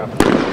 ครับ